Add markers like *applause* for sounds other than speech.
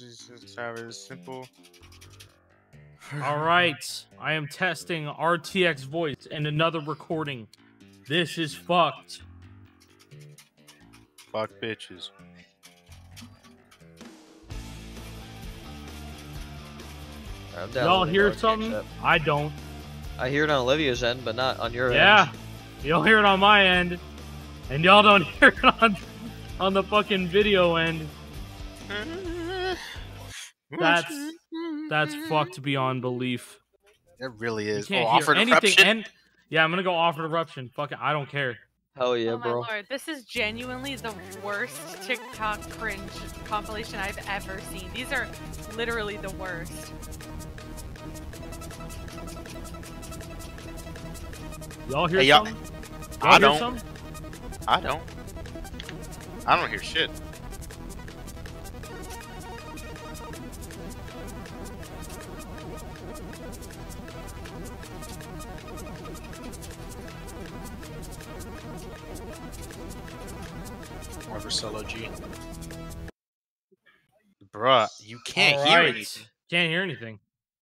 just have it simple. *sighs* All right, I am testing RTX voice and another recording. This is fucked. Fuck bitches. Y'all hear something? app. I don't. I hear it on Olivia's end, but not on your Yeah, end. Yeah, you don't hear it on my end, and y'all don't *laughs* hear it on on the fucking video end. That's that's fucked *laughs* beyond belief. It really You is. Oh, can't oh, hear offered anything. eruption? And yeah, I'm gonna go offer eruption. Fuck it, I don't care. Hell yeah, oh my bro. lord, this is genuinely the worst TikTok cringe compilation I've ever seen. These are literally the worst. Y'all hear Hey, y'all- something? I hear don't. something? I don't. I don't hear shit. Whatever solo G. Bruh, you can't hear Alright. anything. Can't hear anything.